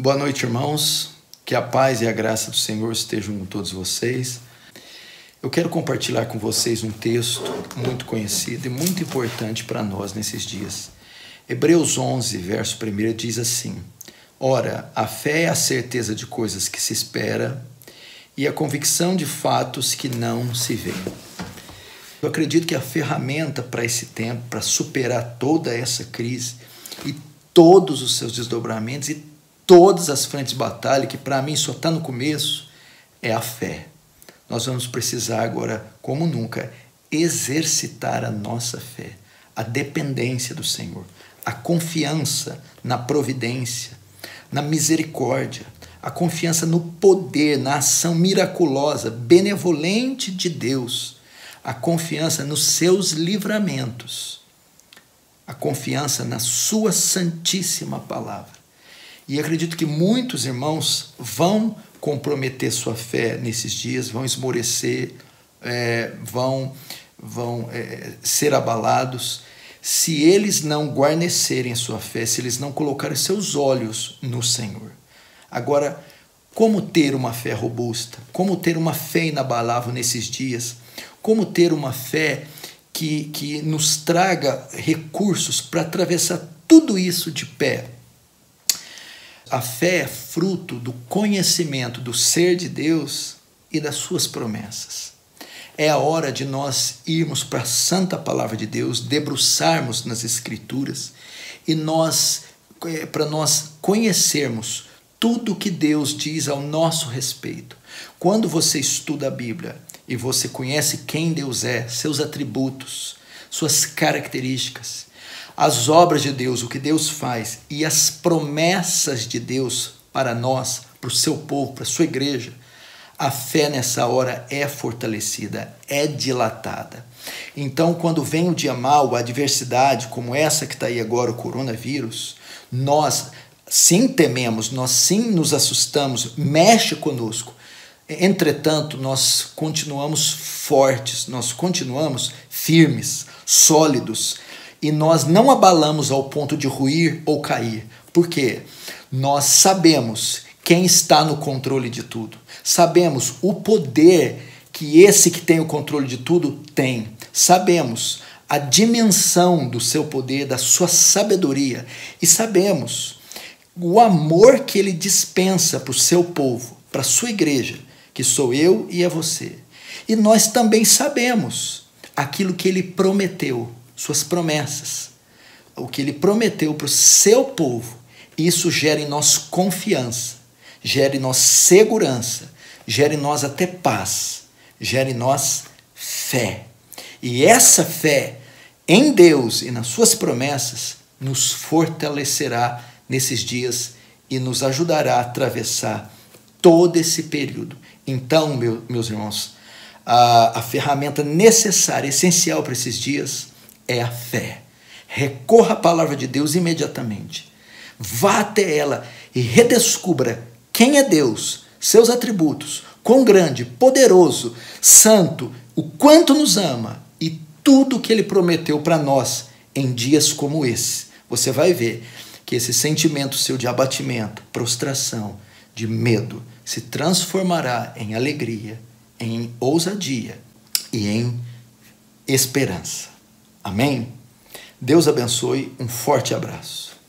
Boa noite, irmãos. Que a paz e a graça do Senhor estejam com todos vocês. Eu quero compartilhar com vocês um texto muito conhecido e muito importante para nós nesses dias. Hebreus 11, verso 1 diz assim: Ora, a fé é a certeza de coisas que se espera e a convicção de fatos que não se veem. Eu acredito que a ferramenta para esse tempo, para superar toda essa crise e todos os seus desdobramentos e todas as frentes de batalha, que para mim só está no começo, é a fé. Nós vamos precisar agora, como nunca, exercitar a nossa fé, a dependência do Senhor, a confiança na providência, na misericórdia, a confiança no poder, na ação miraculosa, benevolente de Deus, a confiança nos seus livramentos, a confiança na Sua Santíssima Palavra. E acredito que muitos irmãos vão comprometer sua fé nesses dias, vão esmorecer, é, vão, vão é, ser abalados, se eles não guarnecerem sua fé, se eles não colocarem seus olhos no Senhor. Agora, como ter uma fé robusta? Como ter uma fé inabalável nesses dias? Como ter uma fé que, que nos traga recursos para atravessar tudo isso de pé? A fé é fruto do conhecimento do ser de Deus e das suas promessas. É a hora de nós irmos para a santa palavra de Deus, debruçarmos nas escrituras e nós é, para nós conhecermos tudo o que Deus diz ao nosso respeito. Quando você estuda a Bíblia e você conhece quem Deus é, seus atributos, suas características, as obras de Deus, o que Deus faz e as promessas de Deus para nós, para o seu povo, para a sua igreja, a fé nessa hora é fortalecida, é dilatada. Então, quando vem o dia mal, a adversidade, como essa que está aí agora, o coronavírus, nós sim tememos, nós sim nos assustamos, mexe conosco. Entretanto, nós continuamos fortes, nós continuamos firmes, sólidos, e nós não abalamos ao ponto de ruir ou cair. Por quê? Nós sabemos quem está no controle de tudo. Sabemos o poder que esse que tem o controle de tudo tem. Sabemos a dimensão do seu poder, da sua sabedoria e sabemos o amor que ele dispensa para o seu povo, para a sua igreja, que sou eu e é você. E nós também sabemos aquilo que ele prometeu suas promessas, o que ele prometeu para o seu povo. Isso gera em nós confiança, gera em nós segurança, gera em nós até paz, gera em nós fé. E essa fé em Deus e nas suas promessas nos fortalecerá nesses dias e nos ajudará a atravessar todo esse período. Então, meu, meus irmãos, a, a ferramenta necessária, essencial para esses dias é a fé. Recorra à palavra de Deus imediatamente. Vá até ela e redescubra quem é Deus, seus atributos, quão grande, poderoso, santo, o quanto nos ama e tudo que ele prometeu para nós em dias como esse. Você vai ver que esse sentimento seu de abatimento, prostração, de medo se transformará em alegria, em ousadia e em esperança. Amém? Deus abençoe, um forte abraço.